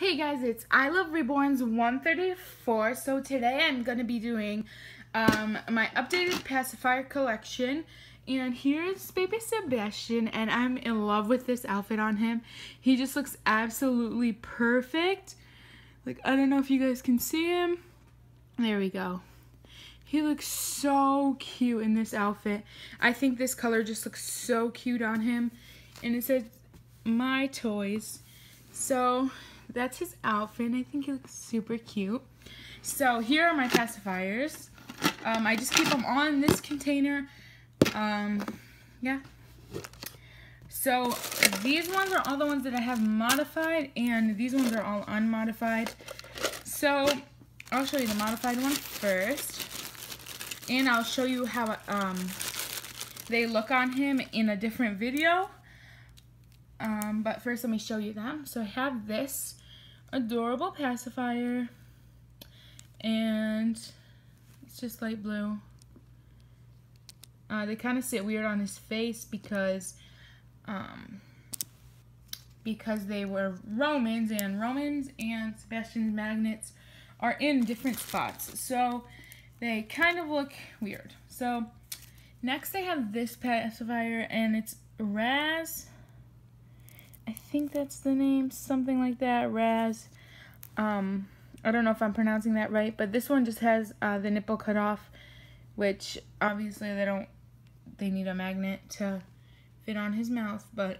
Hey guys, it's I Love Reborn's 134. So today I'm going to be doing um, my updated pacifier collection. And here's baby Sebastian and I'm in love with this outfit on him. He just looks absolutely perfect. Like, I don't know if you guys can see him. There we go. He looks so cute in this outfit. I think this color just looks so cute on him. And it says, my toys. So that's his outfit. I think he looks super cute. So here are my pacifiers. Um, I just keep them in this container. Um, yeah. So these ones are all the ones that I have modified and these ones are all unmodified. So I'll show you the modified one first. And I'll show you how um, they look on him in a different video. Um, but first let me show you them. So I have this adorable pacifier and it's just light blue. Uh, they kind of sit weird on his face because um, because they were Romans and Romans and Sebastian's magnets are in different spots. So they kind of look weird. So next I have this pacifier and it's Raz I think that's the name, something like that, Raz. Um, I don't know if I'm pronouncing that right, but this one just has uh, the nipple cut off, which obviously they don't, they need a magnet to fit on his mouth, but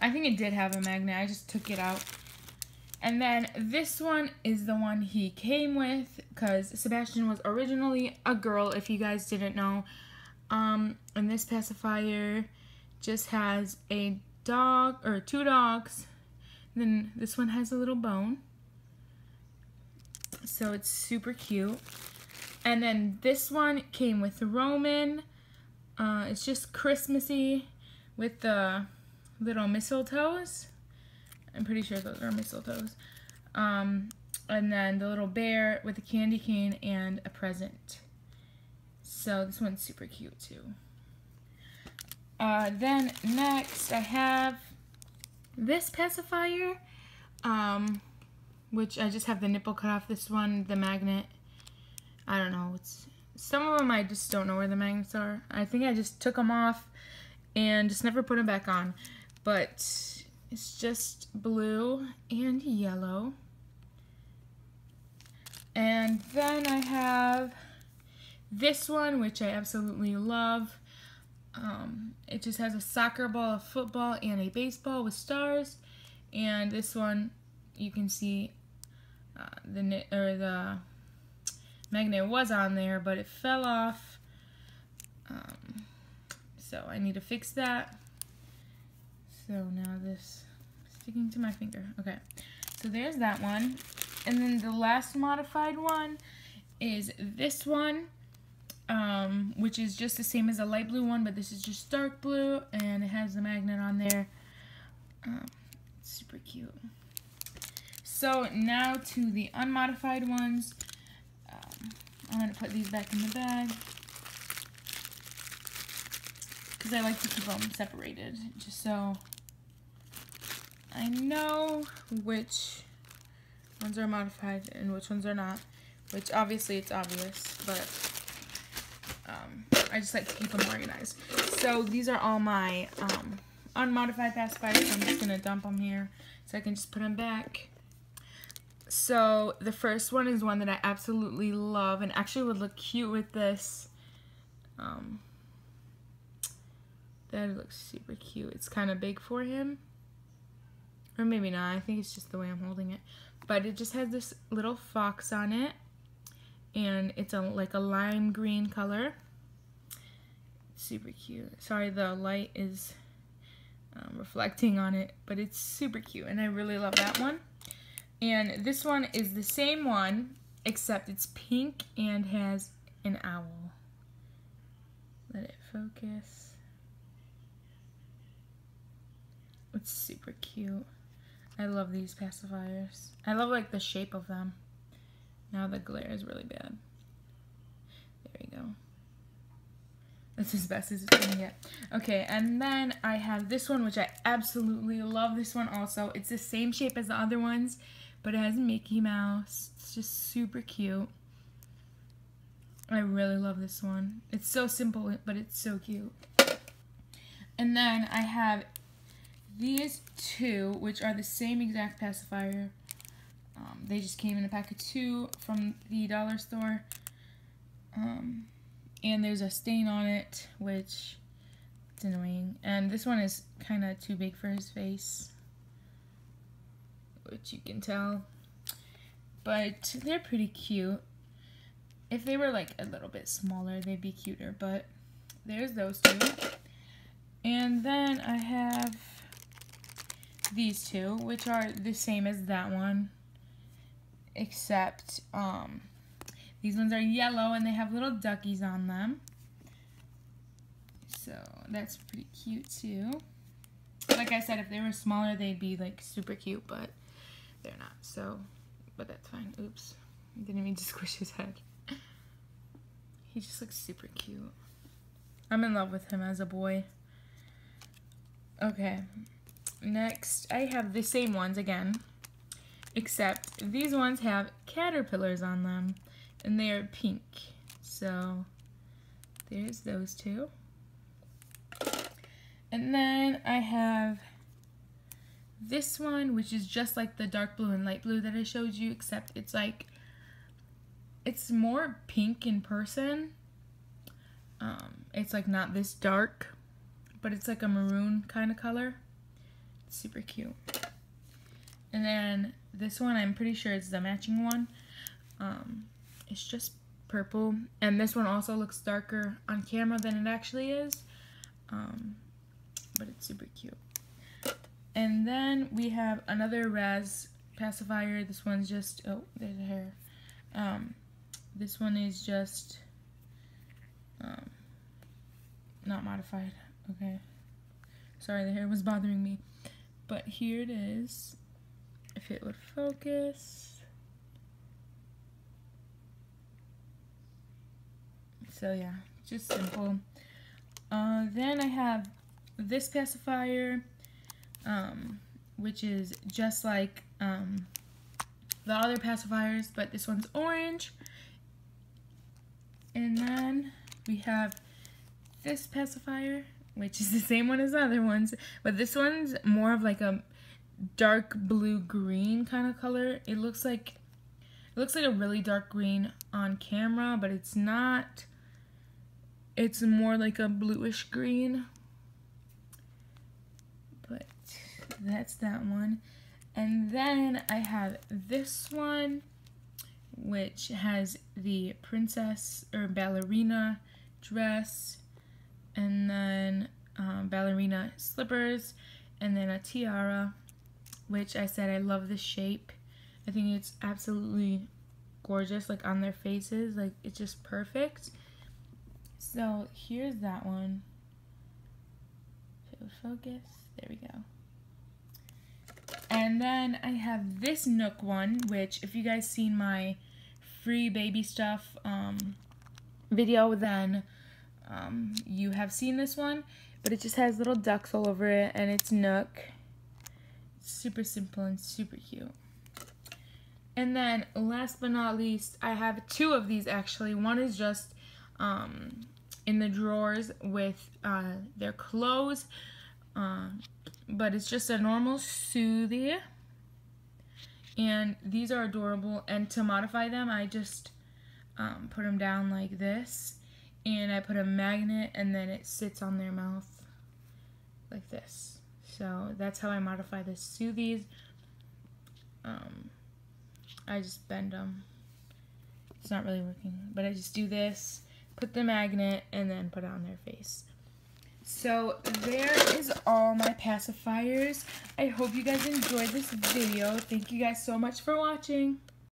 I think it did have a magnet. I just took it out. And then this one is the one he came with because Sebastian was originally a girl, if you guys didn't know. Um, and this pacifier just has a dog or two dogs. Then this one has a little bone. So it's super cute. And then this one came with Roman. Uh, it's just Christmassy with the little mistletoes. I'm pretty sure those are mistletoes. Um, and then the little bear with a candy cane and a present. So this one's super cute too. Uh, then next I have this pacifier, um, which I just have the nipple cut off this one, the magnet. I don't know. It's Some of them I just don't know where the magnets are. I think I just took them off and just never put them back on. But it's just blue and yellow. And then I have this one, which I absolutely love. Um, it just has a soccer ball, a football, and a baseball with stars. And this one, you can see uh, the or the magnet was on there, but it fell off. Um, so I need to fix that. So now this sticking to my finger. Okay, so there's that one. And then the last modified one is this one um, which is just the same as a light blue one, but this is just dark blue, and it has the magnet on there. Um, super cute. So now to the unmodified ones. Um, I'm going to put these back in the bag. Because I like to keep them separated, just so I know which ones are modified and which ones are not. Which obviously it's obvious, but um, I just like to keep them organized. So these are all my um, unmodified pacifiers. So I'm just going to dump them here so I can just put them back. So the first one is one that I absolutely love and actually would look cute with this. Um, that looks super cute. It's kind of big for him. Or maybe not. I think it's just the way I'm holding it. But it just has this little fox on it and it's a like a lime green color. Super cute. Sorry, the light is um, reflecting on it, but it's super cute, and I really love that one. And this one is the same one, except it's pink and has an owl. Let it focus. It's super cute. I love these pacifiers. I love like the shape of them. Now the glare is really bad. There we go. That's as best as it's gonna get. Okay, and then I have this one, which I absolutely love this one also. It's the same shape as the other ones, but it has Mickey Mouse. It's just super cute. I really love this one. It's so simple, but it's so cute. And then I have these two, which are the same exact pacifier. Um, they just came in a pack of two from the dollar store. Um, and there's a stain on it, which it's annoying. And this one is kind of too big for his face, which you can tell. But they're pretty cute. If they were like a little bit smaller, they'd be cuter, but there's those two. And then I have these two, which are the same as that one, except um, these ones are yellow and they have little duckies on them. So that's pretty cute too. Like I said, if they were smaller, they'd be like super cute, but they're not. So, but that's fine. Oops. I didn't mean to squish his head. He just looks super cute. I'm in love with him as a boy. Okay. Next, I have the same ones again, except these ones have caterpillars on them and they are pink. So there's those two. And then I have this one, which is just like the dark blue and light blue that I showed you, except it's like, it's more pink in person. Um, it's like not this dark, but it's like a maroon kind of color. It's super cute. And then this one, I'm pretty sure it's the matching one. Um, it's just purple. And this one also looks darker on camera than it actually is. Um, but it's super cute. And then we have another Raz pacifier. This one's just, oh, there's a hair. Um, this one is just, um, not modified. Okay. Sorry, the hair was bothering me. But here it is. If it would focus. So yeah, just simple. Uh, then I have this pacifier, um, which is just like um, the other pacifiers, but this one's orange. And then we have this pacifier, which is the same one as the other ones, but this one's more of like a dark blue green kind of color. It looks like it looks like a really dark green on camera, but it's not. It's more like a bluish green. But that's that one. And then I have this one, which has the princess or ballerina dress, and then um, ballerina slippers, and then a tiara, which I said I love the shape. I think it's absolutely gorgeous, like on their faces, like it's just perfect. So here's that one. focus. There we go. And then I have this NUK one, which if you guys seen my free baby stuff um, video, then um, you have seen this one. But it just has little ducks all over it, and it's NUK. Super simple and super cute. And then last but not least, I have two of these actually. One is just um, in the drawers with uh, their clothes. Uh, but it's just a normal Soothie. And these are adorable. And to modify them, I just um, put them down like this. And I put a magnet and then it sits on their mouth like this. So that's how I modify the Soothies. Um, I just bend them. It's not really working, but I just do this put the magnet, and then put it on their face. So there is all my pacifiers. I hope you guys enjoyed this video. Thank you guys so much for watching.